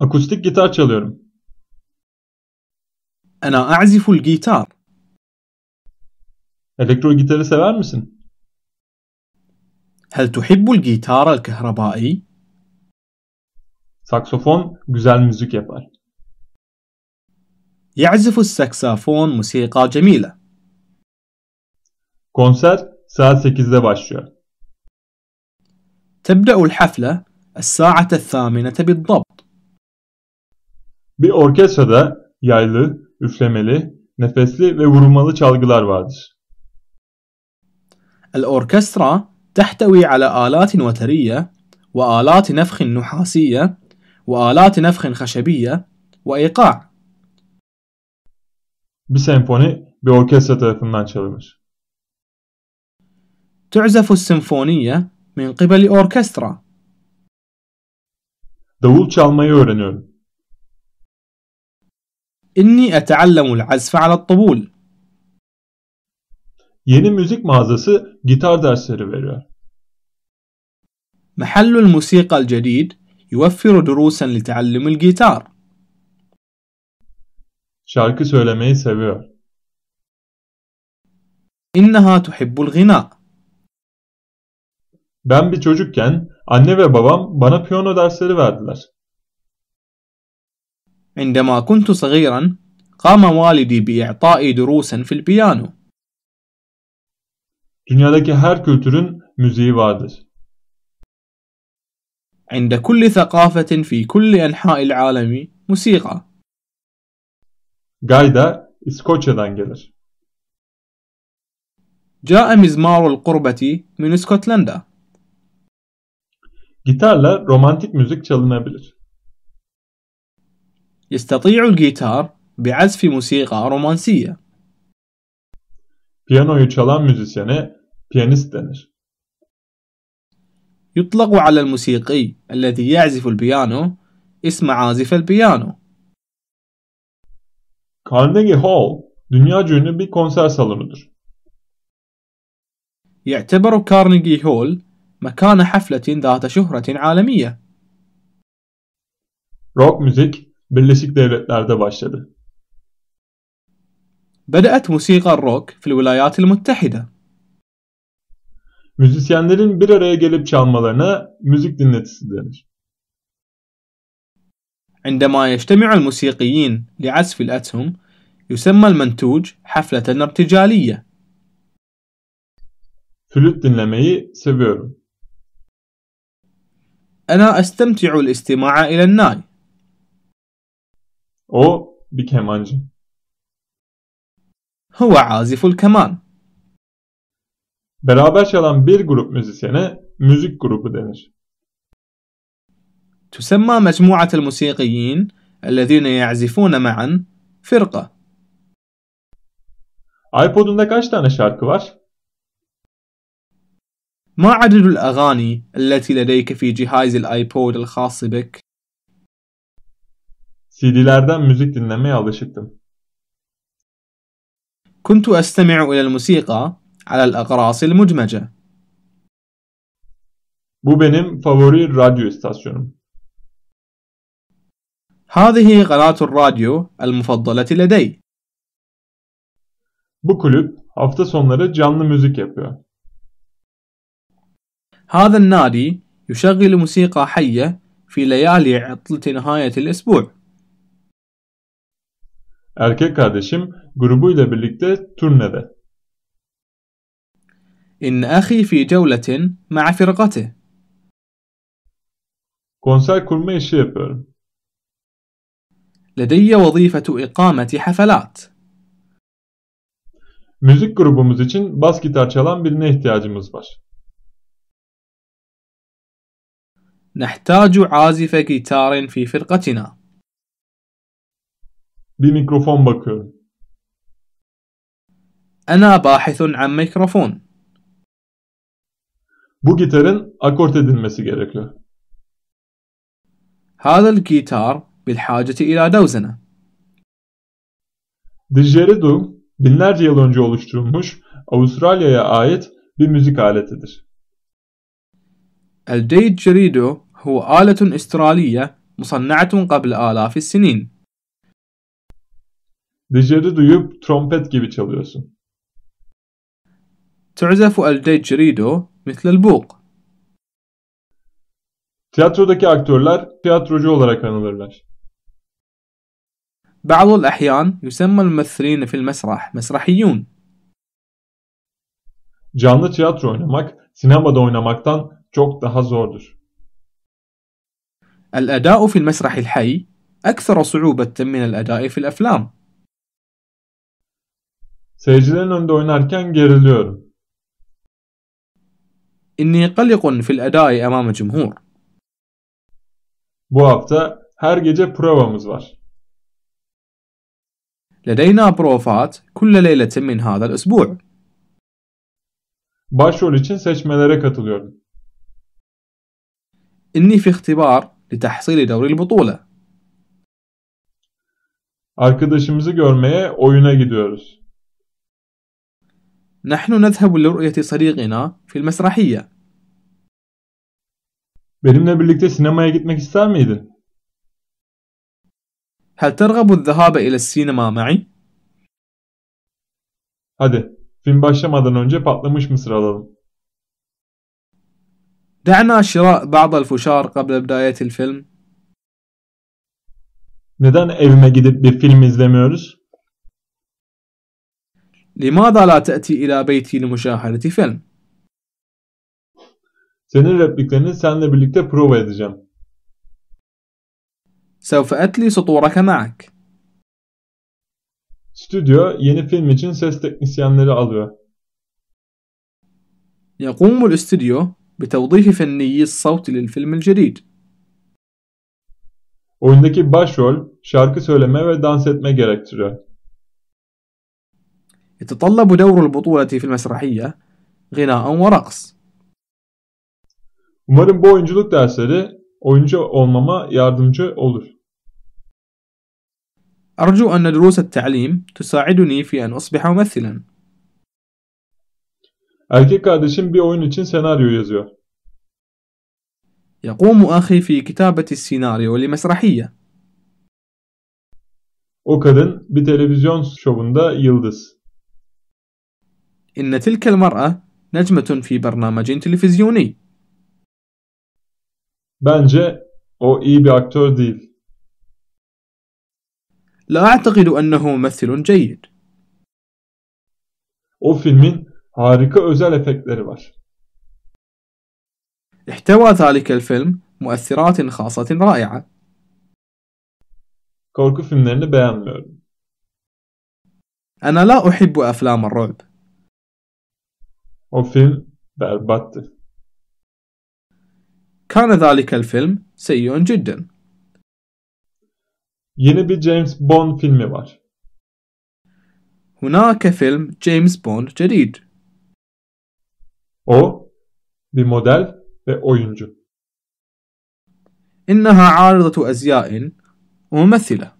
Akustik gitar çalıyorum. أنا أعزف الجيتار Elektro gitarı sever misin? هل تحب الجيتار الكهربائي؟ Saksofon güzel müzik yapar. يعزف السكسافون موسيقى جميلة Konser saat 8'de başlıyor. تبدأ الحفلة الساعة الثامنة بالضبط Bir orkestrada yaylı, üflemeli, nefesli ve vurmalı çalgılar vardır. الأوركسترا تحتوي على آلات وترية وآلات نفخ نحاسية وآلات نفخ خشبية وإيقاع Bir senfoni bir orkestra tarafından çalınır. تعزف السيمفونية من قبل أوركسترا Davul çalmayı öğreniyorum. إني أتعلم العزف على الطبول Yeni müzik mağazası gitar dersleri veriyor. محل الموسيقى الجديد يوفر دروسا لتعلم الجيتار Şarkı söylemeyi seviyor. إنها تحب الغناء Ben bir çocukken anne ve babam bana piyano dersleri verdiler. عندما كنت صغيرا قام والدي بإعطائي دروسا في البيانو Dünyadaki her kültürün müziği vardır. عند كل ثقافة في كل أنحاء العالم موسيقى Gayda İskoçya'dan gelir. جاء مزمار القربة من إسكتلندا Gitarla romantik müzik çalınabilir. يستطيع الجيتار بعزف موسيقى رومانسية Piyanoyu çalan müzisyene piyanist denir. يطلق على الموسيقي الذي يعزف البيانو اسم عازف البيانو Carnegie Hall dünya ünlü bir konser salonudur. يعتبر كارنيجي هول مكان حفلة ذات شهرة عالمية Rock müzik Birleşik Devletler'de başladı. بدأت موسيقى الروك في الولايات المتحدة Müzisyenlerin bir araya gelip çalmalarına müzik dinletisi denir. عندما يجتمع الموسيقيين لعزف الأسهم يسمى المنتوج حفلة ارتجالية Flüt dinlemeyi seviyorum. أنا أستمتع الاستماع إلى الناي Bir kemancı. هو عازف الكمان Beraber çalan bir grup müzisyene müzik grubu denir. تسمى مجموعة الموسيقيين الذين يعزفون معا فرقة iPod'unda kaç tane şarkı var? ما عدد الأغاني التي لديك في جهاز الآيبود الخاص بك؟ CD'lerden müzik dinlemeye alışıktım. كنت أستمع إلى الموسيقى على الأقراص المدمجة Bu benim favori radyo istasyonum. هذه قناة الراديو المفضلة لدي Bu kulüp hafta sonları canlı müzik yapıyor. هذا النادي يشغل موسيقى حية في ليالي عطلة نهاية الأسبوع Erkek kardeşim grubuyla birlikte turnede. إن أخي في جولة مع فرقته Konser kurma işi yapıyorum. لدي وظيفة إقامة حفلات Müzik grubumuz için bas gitar çalan birine ihtiyacımız var. نحتاج عازف جيتار في فرقتنا Bir mikrofon bakıyorum. أنا باحث عن ميكروفون Bu gitarın akort edilmesi gerekiyor. هذا الجيتار بالحاجة إلى دوزنة Didgeridoo binlerce yıl önce oluşturulmuş Avustralya'ya ait bir müzik aletidir. الديجريدو هو آلة أسترالية مصنعة قبل آلاف السنين Didgeridoo duyup trompet gibi çalıyorsun. تعزف الديجريدو مثل البوق Tiyatrodaki aktörler tiyatrocu olarak anılırlar. بعض الأحيان يسمى الممثلين في المسرح مسرحيون Canlı tiyatro oynamak sinemada oynamaktan çok daha zordur. الأداء في المسرح الحي أكثر صعوبة من الأداء في الأفلام Seyircilerin önünde oynarken geriliyorum. إني قلق في الأداء أمام جمهور Bu hafta her gece provamız var. لدينا بروفات كل ليلة من هذا الأسبوع Başrol için seçmelere katılıyorum. إني في اختبار لتحصيل دور البطولة Arkadaşımızı görmeye oyuna gidiyoruz. نحن نذهب لرؤية صديقنا في المسرحية Benimle birlikte sinemaya gitmek ister miydin? هل ترغب الذهاب إلى السينما معي؟ Hadi, film başlamadan önce patlamış mısır alalım. دعنا شراء بعض الفشار قبل بداية الفيلم Neden evime gidip bir film izlemiyoruz? لماذا لا تأتي إلى بيتي لمشاهدة فيلم؟ Senin repliklerini seninle birlikte prova edeceğim. سوف أتلي سطورك معك Stüdyo yeni film için ses teknisyenleri alıyor. يقوم الاستوديو بتوظيف فنيي الصوت للفيلم الجديد Oyundaki başrol şarkı söyleme ve dans etme gerektiriyor. يتطلب دور البطولة في المسرحية غناء ورقص Umarım bu oyunculuk dersleri oyuncu olmama yardımcı olur. أرجو أن دروس التعليم تساعدني في أن أصبح ممثلا Erkek kardeşim bir oyun için senaryo yazıyor. يقوم أخي في كتابة السيناريو لمسرحية O kadın bir televizyon şovunda yıldız. إن تلك المرأة نجمة في برنامج تلفزيوني Bence o iyi bir aktör değil. لا أعتقد أنه ممثل جيد O filmin harika özel efektleri var. احتوى ذلك الفيلم مؤثرات خاصة رائعة Korku filmlerini beğenmiyorum. أنا لا أحب أفلام الرعب O film berbattı. كان ذلك الفيلم سيء جدا Yeni bir James Bond filmi var. هناك فيلم جيمس بوند جديد O bir model ve oyuncu. إنها عارضة أزياء وممثلة